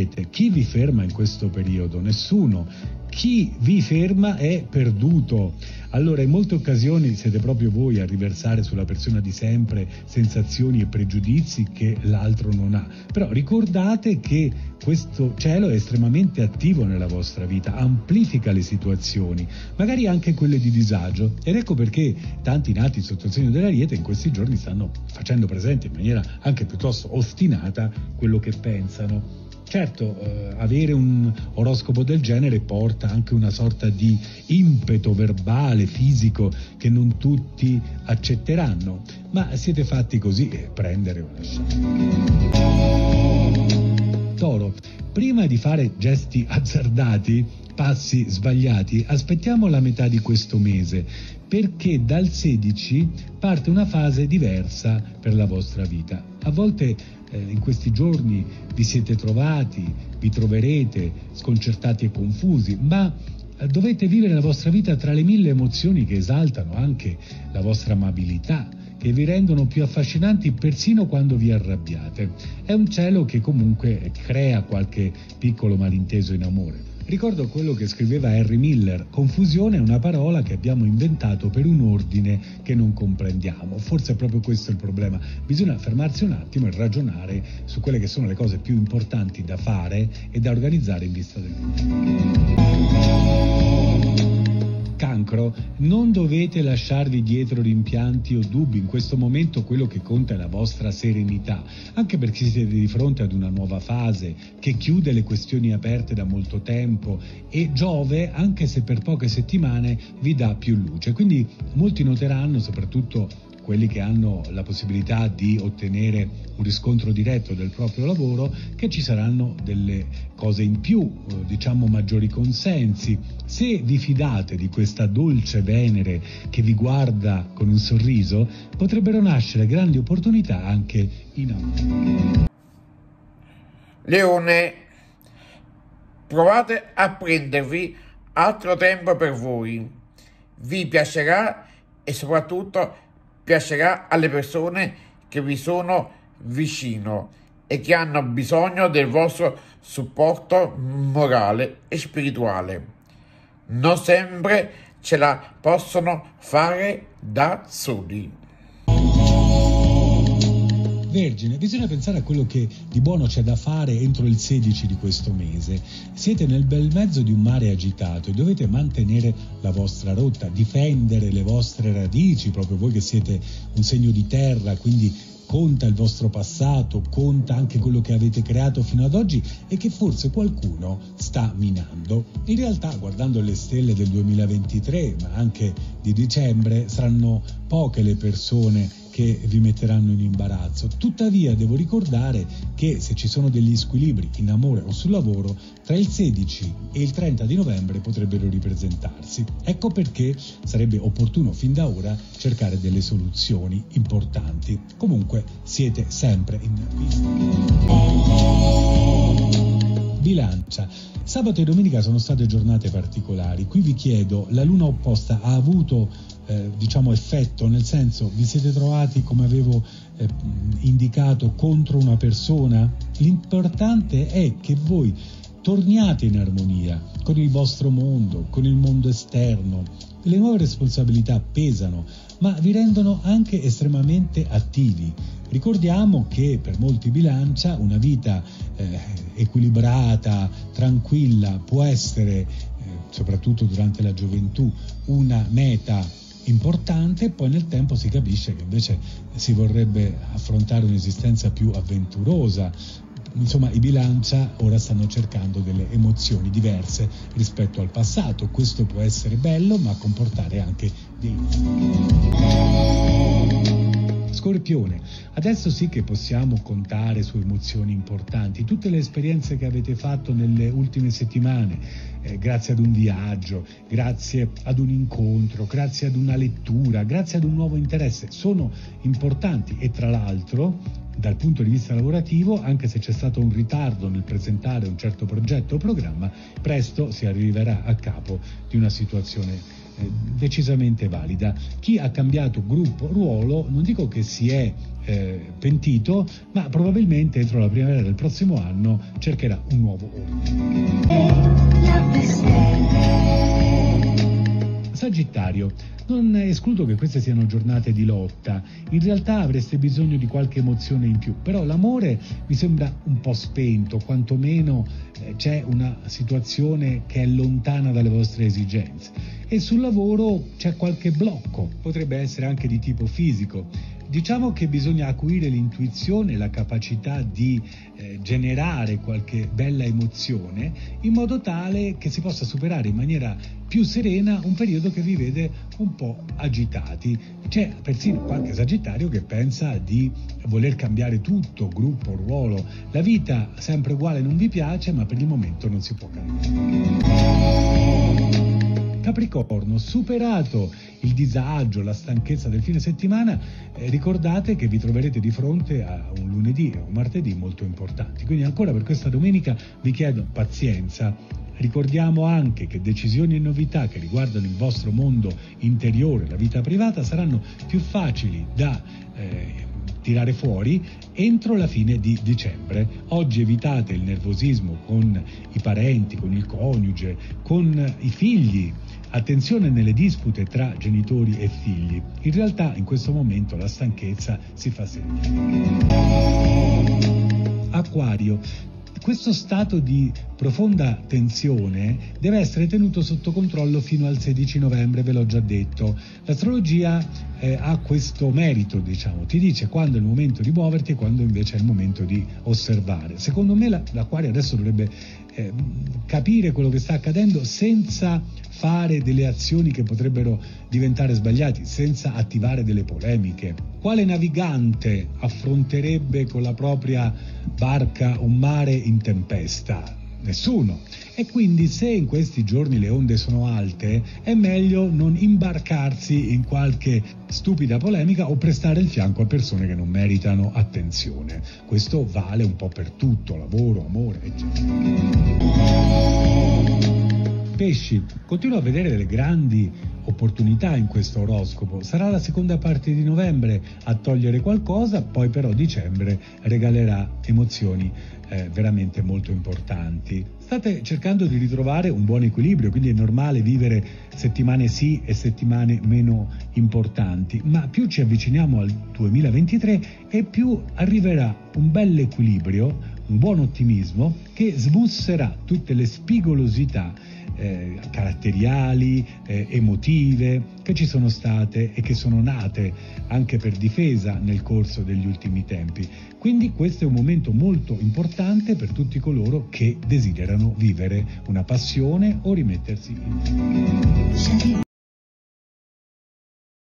dell'Ariete. Chi vi ferma in questo periodo? Nessuno. Chi vi ferma è perduto. Allora, in molte occasioni siete proprio voi a riversare sulla persona di sempre sensazioni e pregiudizi che l'altro non ha. Però ricordate che questo cielo è estremamente attivo nella vostra vita, amplifica le situazioni, magari anche quelle di disagio. Ed ecco perché tanti nati sotto il segno dell'ariete in questi giorni stanno facendo presente in maniera anche piuttosto ostinata quello che pensano. Certo, eh, avere un oroscopo del genere porta anche una sorta di impeto verbale, fisico, che non tutti accetteranno, ma siete fatti così e prendere una scelta. Toro, prima di fare gesti azzardati, passi sbagliati, aspettiamo la metà di questo mese, perché dal 16 parte una fase diversa per la vostra vita. A volte eh, in questi giorni vi siete trovati, vi troverete sconcertati e confusi, ma eh, dovete vivere la vostra vita tra le mille emozioni che esaltano anche la vostra amabilità, che vi rendono più affascinanti persino quando vi arrabbiate. È un cielo che comunque crea qualche piccolo malinteso in amore. Ricordo quello che scriveva Harry Miller, confusione è una parola che abbiamo inventato per un ordine che non comprendiamo. Forse è proprio questo il problema. Bisogna fermarsi un attimo e ragionare su quelle che sono le cose più importanti da fare e da organizzare in vista del futuro cancro non dovete lasciarvi dietro rimpianti o dubbi, in questo momento quello che conta è la vostra serenità, anche perché siete di fronte ad una nuova fase che chiude le questioni aperte da molto tempo e Giove, anche se per poche settimane, vi dà più luce. Quindi molti noteranno, soprattutto quelli che hanno la possibilità di ottenere un riscontro diretto del proprio lavoro, che ci saranno delle cose in più, eh, diciamo maggiori consensi. Se vi fidate di questa dolce Venere che vi guarda con un sorriso, potrebbero nascere grandi opportunità anche in amore. Leone, provate a prendervi altro tempo per voi. Vi piacerà e soprattutto piacerà alle persone che vi sono vicino e che hanno bisogno del vostro supporto morale e spirituale. Non sempre ce la possono fare da soli. Vergine, bisogna pensare a quello che di buono c'è da fare entro il 16 di questo mese. Siete nel bel mezzo di un mare agitato e dovete mantenere la vostra rotta, difendere le vostre radici, proprio voi che siete un segno di terra, quindi conta il vostro passato, conta anche quello che avete creato fino ad oggi e che forse qualcuno sta minando. In realtà, guardando le stelle del 2023, ma anche di dicembre, saranno poche le persone che vi metteranno in imbarazzo. Tuttavia devo ricordare che se ci sono degli squilibri in amore o sul lavoro, tra il 16 e il 30 di novembre potrebbero ripresentarsi. Ecco perché sarebbe opportuno fin da ora cercare delle soluzioni importanti. Comunque siete sempre in vista. Bilancia. Sabato e domenica sono state giornate particolari. Qui vi chiedo, la luna opposta ha avuto eh, diciamo effetto, nel senso vi siete trovati come avevo eh, indicato contro una persona? L'importante è che voi torniate in armonia con il vostro mondo, con il mondo esterno. Le nuove responsabilità pesano, ma vi rendono anche estremamente attivi. Ricordiamo che per molti bilancia una vita eh, equilibrata, tranquilla, può essere, eh, soprattutto durante la gioventù, una meta importante poi nel tempo si capisce che invece si vorrebbe affrontare un'esistenza più avventurosa. Insomma, i bilancia ora stanno cercando delle emozioni diverse rispetto al passato. Questo può essere bello, ma comportare anche dei Scorpione, adesso sì che possiamo contare su emozioni importanti, tutte le esperienze che avete fatto nelle ultime settimane, eh, grazie ad un viaggio, grazie ad un incontro, grazie ad una lettura, grazie ad un nuovo interesse, sono importanti. E tra l'altro dal punto di vista lavorativo, anche se c'è stato un ritardo nel presentare un certo progetto o programma, presto si arriverà a capo di una situazione decisamente valida. Chi ha cambiato gruppo, ruolo, non dico che si è eh, pentito, ma probabilmente entro la primavera del prossimo anno cercherà un nuovo Sagittario, non escludo che queste siano giornate di lotta, in realtà avreste bisogno di qualche emozione in più, però l'amore mi sembra un po' spento, quantomeno eh, c'è una situazione che è lontana dalle vostre esigenze e sul lavoro c'è qualche blocco, potrebbe essere anche di tipo fisico. Diciamo che bisogna acuire l'intuizione, la capacità di eh, generare qualche bella emozione in modo tale che si possa superare in maniera più serena un periodo che vi vede un po' agitati. C'è persino qualche sagittario che pensa di voler cambiare tutto, gruppo, ruolo. La vita sempre uguale non vi piace, ma per il momento non si può cambiare. Capricorno, superato il disagio, la stanchezza del fine settimana, eh, ricordate che vi troverete di fronte a un lunedì e un martedì molto importanti. Quindi ancora per questa domenica vi chiedo pazienza. Ricordiamo anche che decisioni e novità che riguardano il vostro mondo interiore, la vita privata, saranno più facili da eh, tirare fuori entro la fine di dicembre. Oggi evitate il nervosismo con i parenti, con il coniuge, con i figli. Attenzione nelle dispute tra genitori e figli. In realtà in questo momento la stanchezza si fa sentire. Acquario, questo stato di profonda tensione deve essere tenuto sotto controllo fino al 16 novembre, ve l'ho già detto. L'astrologia eh, ha questo merito, diciamo, ti dice quando è il momento di muoverti e quando invece è il momento di osservare. Secondo me l'Aquario adesso dovrebbe eh, capire quello che sta accadendo senza fare delle azioni che potrebbero diventare sbagliate, senza attivare delle polemiche. Quale navigante affronterebbe con la propria barca un mare in tempesta? Nessuno. E quindi se in questi giorni le onde sono alte, è meglio non imbarcarsi in qualche stupida polemica o prestare il fianco a persone che non meritano attenzione. Questo vale un po' per tutto, lavoro, amore, eccetera. Pesci, continuo a vedere delle grandi opportunità in questo oroscopo. Sarà la seconda parte di novembre a togliere qualcosa, poi però dicembre regalerà emozioni eh, veramente molto importanti. State cercando di ritrovare un buon equilibrio, quindi è normale vivere settimane sì e settimane meno importanti, ma più ci avviciniamo al 2023 e più arriverà un bel equilibrio, un buon ottimismo che sbusserà tutte le spigolosità eh, caratteriali, eh, emotive, che ci sono state e che sono nate anche per difesa nel corso degli ultimi tempi. Quindi questo è un momento molto importante per tutti coloro che desiderano vivere una passione o rimettersi in...